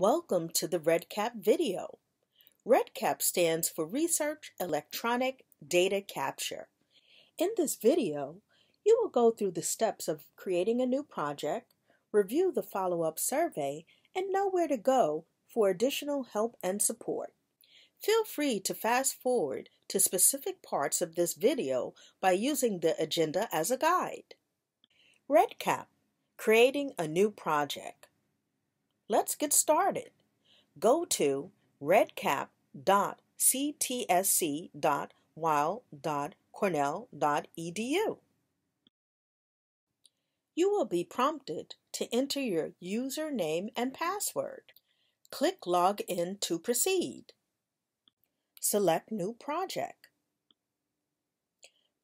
Welcome to the REDCap video. REDCap stands for Research Electronic Data Capture. In this video, you will go through the steps of creating a new project, review the follow-up survey, and know where to go for additional help and support. Feel free to fast forward to specific parts of this video by using the agenda as a guide. REDCap, creating a new project. Let's get started. Go to redcap.ctsc.weill.cornell.edu. You will be prompted to enter your username and password. Click Log In to proceed. Select New Project.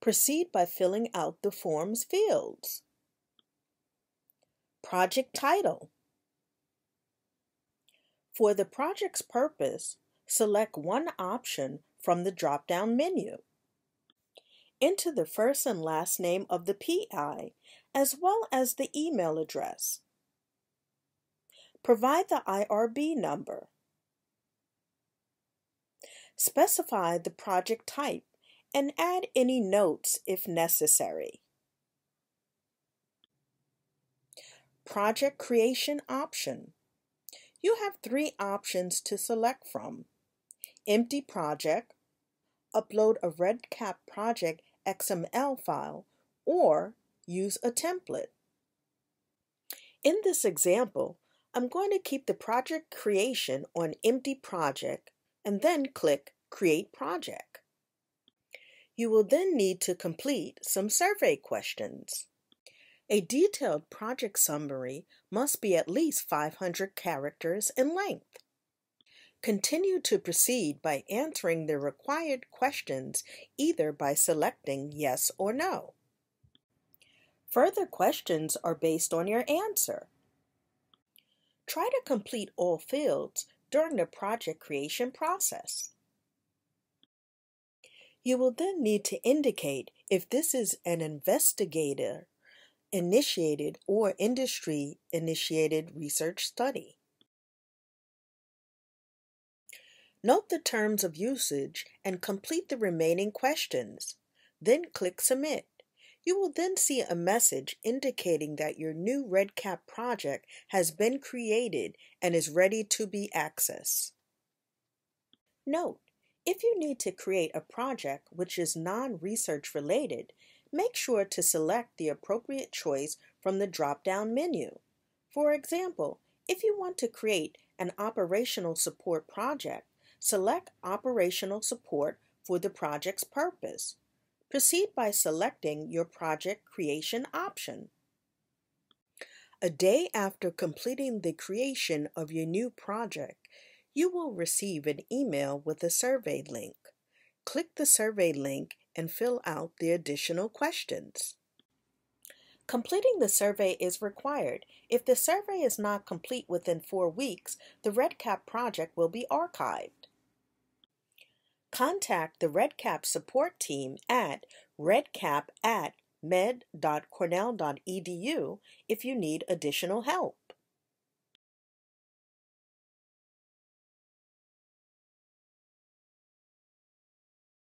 Proceed by filling out the form's fields. Project Title for the project's purpose, select one option from the drop-down menu. Enter the first and last name of the PI, as well as the email address. Provide the IRB number. Specify the project type and add any notes if necessary. Project Creation option you have three options to select from. Empty project, upload a REDCap project XML file, or use a template. In this example, I'm going to keep the project creation on empty project and then click Create Project. You will then need to complete some survey questions. A detailed project summary must be at least 500 characters in length. Continue to proceed by answering the required questions either by selecting yes or no. Further questions are based on your answer. Try to complete all fields during the project creation process. You will then need to indicate if this is an investigator initiated or industry initiated research study. Note the terms of usage and complete the remaining questions. Then click Submit. You will then see a message indicating that your new REDCap project has been created and is ready to be accessed. Note, if you need to create a project which is non-research related, make sure to select the appropriate choice from the drop-down menu. For example, if you want to create an operational support project, select Operational Support for the project's purpose. Proceed by selecting your project creation option. A day after completing the creation of your new project, you will receive an email with a survey link. Click the survey link and fill out the additional questions. Completing the survey is required. If the survey is not complete within four weeks, the REDCap project will be archived. Contact the REDCap support team at redcap at med.cornell.edu if you need additional help.